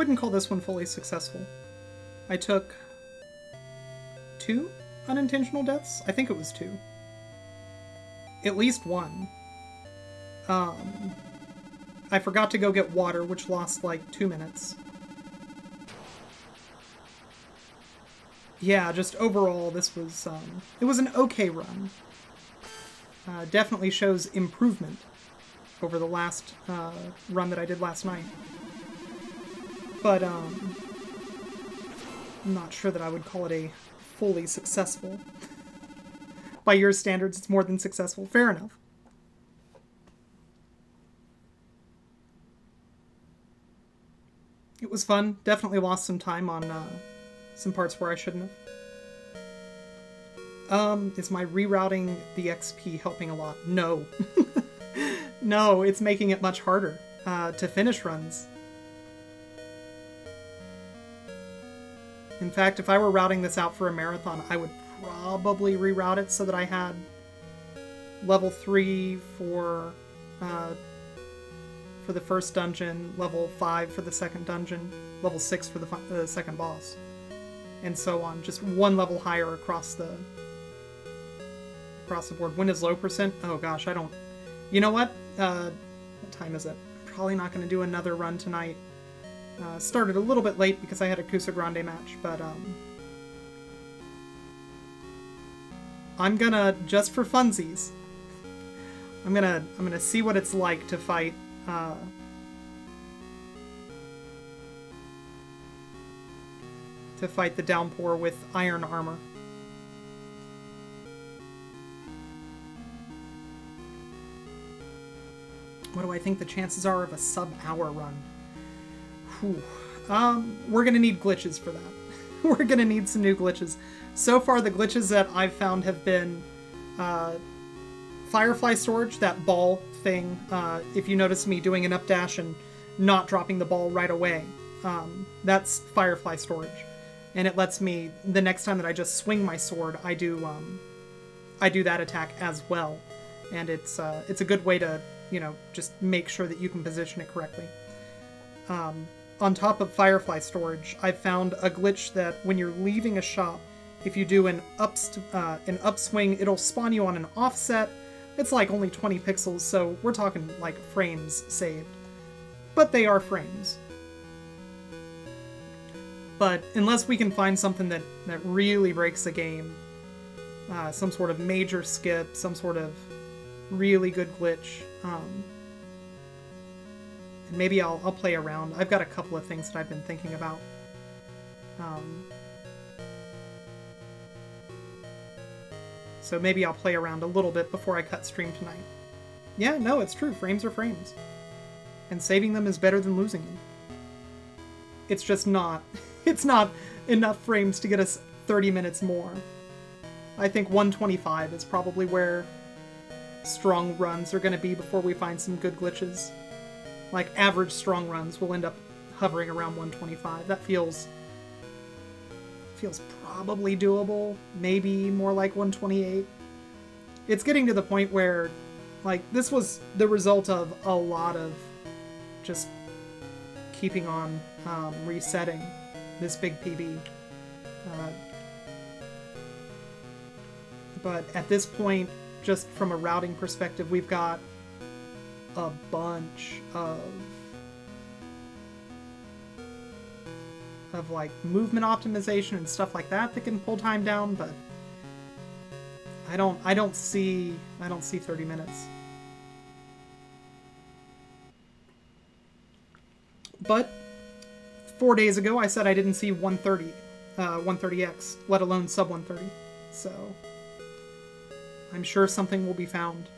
Wouldn't call this one fully successful. I took two unintentional deaths. I think it was two. At least one. Um, I forgot to go get water, which lost like two minutes. Yeah, just overall, this was, um, it was an okay run. Uh, definitely shows improvement over the last uh, run that I did last night. But, um, I'm not sure that I would call it a fully successful. By your standards, it's more than successful. Fair enough. It was fun. Definitely lost some time on uh, some parts where I shouldn't have. Um, is my rerouting the XP helping a lot? No. no, it's making it much harder uh, to finish runs. In fact, if I were routing this out for a marathon, I would probably reroute it so that I had level 3 for uh, for the first dungeon, level 5 for the second dungeon, level 6 for the, the second boss, and so on. Just one level higher across the across the board. When is low percent? Oh gosh, I don't... You know what? Uh, what time is it? Probably not going to do another run tonight. Uh, started a little bit late because I had a Kusa Grande match, but um, I'm gonna just for funsies. I'm gonna I'm gonna see what it's like to fight. Uh, to fight the downpour with iron armor. What do I think the chances are of a sub-hour run? Um, we're gonna need glitches for that. we're gonna need some new glitches. So far, the glitches that I've found have been uh, Firefly Storage, that ball thing. Uh, if you notice me doing an up dash and not dropping the ball right away, um, that's Firefly Storage, and it lets me the next time that I just swing my sword, I do um, I do that attack as well, and it's uh, it's a good way to you know just make sure that you can position it correctly. Um, on top of Firefly storage, I found a glitch that when you're leaving a shop, if you do an upst uh, an upswing, it'll spawn you on an offset. It's like only 20 pixels, so we're talking like frames saved. But they are frames. But unless we can find something that, that really breaks the game, uh, some sort of major skip, some sort of really good glitch, um, and maybe I'll, I'll play around. I've got a couple of things that I've been thinking about. Um, so maybe I'll play around a little bit before I cut stream tonight. Yeah, no, it's true. Frames are frames. And saving them is better than losing them. It's just not. It's not enough frames to get us 30 minutes more. I think 125 is probably where strong runs are going to be before we find some good glitches like average strong runs will end up hovering around 125. That feels feels probably doable, maybe more like 128. It's getting to the point where like this was the result of a lot of just keeping on um, resetting this big PB. Uh, but at this point, just from a routing perspective, we've got a bunch of of like movement optimization and stuff like that that can pull time down, but I don't I don't see I don't see 30 minutes. But four days ago I said I didn't see 130, uh, 130x, let alone sub 130. So I'm sure something will be found.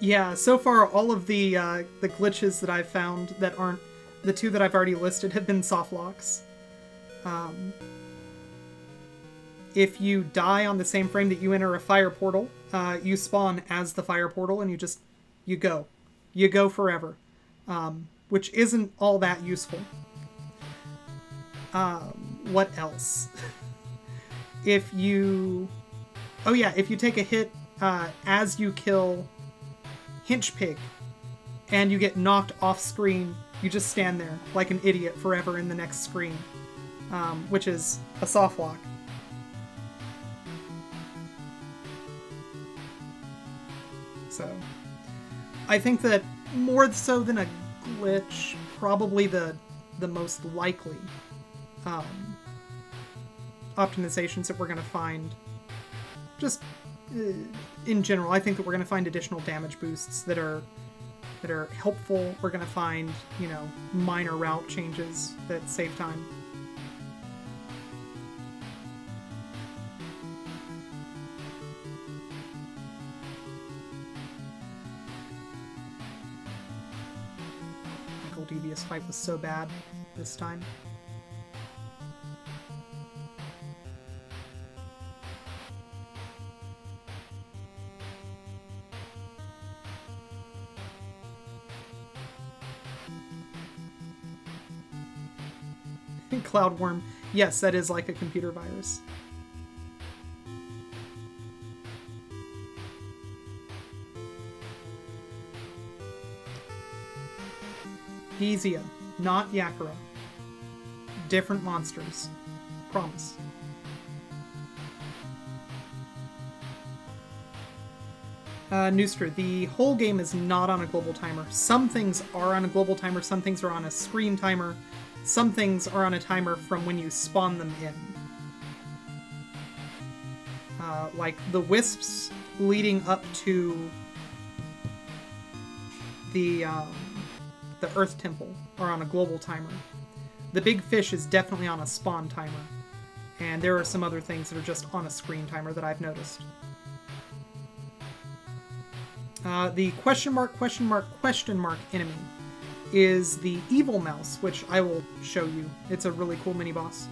Yeah, so far all of the uh, the glitches that I've found that aren't the two that I've already listed have been soft locks. Um, if you die on the same frame that you enter a fire portal, uh, you spawn as the fire portal and you just you go, you go forever, um, which isn't all that useful. Um, what else? if you, oh yeah, if you take a hit uh, as you kill Hinchpig and you get knocked off screen, you just stand there like an idiot forever in the next screen, um, which is a soft lock. So, I think that more so than a glitch, probably the the most likely um, optimizations that we're going to find just uh, in general, I think that we're going to find additional damage boosts that are that are helpful. We're going to find, you know, minor route changes that save time. Michael Devious fight was so bad this time. Cloudworm. Yes, that is like a computer virus. Easier, not Yakura. Different monsters. Promise. Uh, the whole game is not on a global timer. Some things are on a global timer, some things are on a screen timer, some things are on a timer from when you spawn them in. Uh, like the wisps leading up to the um, the Earth Temple are on a global timer. The big fish is definitely on a spawn timer, and there are some other things that are just on a screen timer that I've noticed. Uh, the question mark, question mark, question mark enemy is the Evil Mouse, which I will show you. It's a really cool mini boss.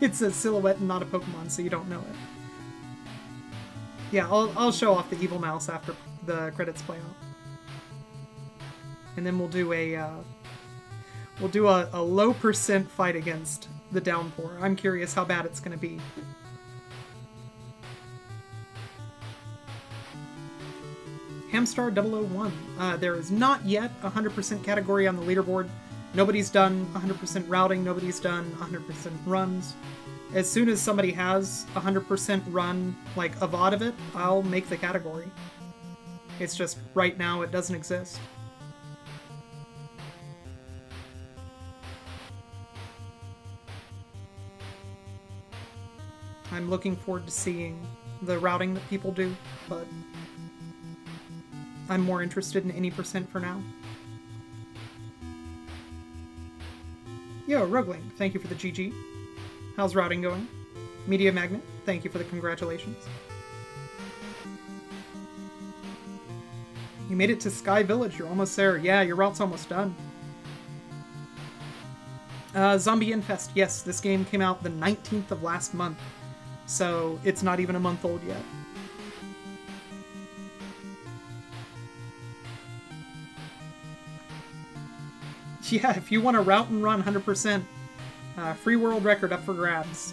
It's a silhouette and not a Pokemon, so you don't know it. Yeah, I'll, I'll show off the Evil Mouse after the credits play out. And then we'll do a uh, we'll do a, a low percent fight against the Downpour. I'm curious how bad it's going to be. Hamstar 001. Uh, there is not yet a 100% category on the leaderboard. Nobody's done 100% routing, nobody's done 100% runs. As soon as somebody has 100% run, like, a VOD of it, I'll make the category. It's just, right now, it doesn't exist. I'm looking forward to seeing the routing that people do, but I'm more interested in any percent for now. Yo, Rugling, thank you for the GG. How's routing going? Media Magnet, thank you for the congratulations. You made it to Sky Village, you're almost there. Yeah, your route's almost done. Uh, Zombie Infest, yes, this game came out the 19th of last month, so it's not even a month old yet. yeah, if you want to route and run 100%, uh, free world record up for grabs.